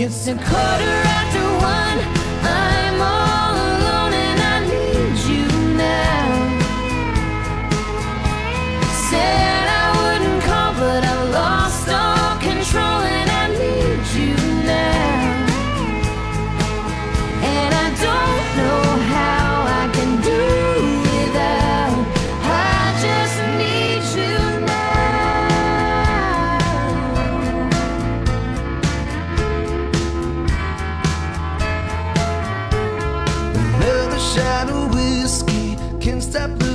It's a quarter shadow whiskey. Can stop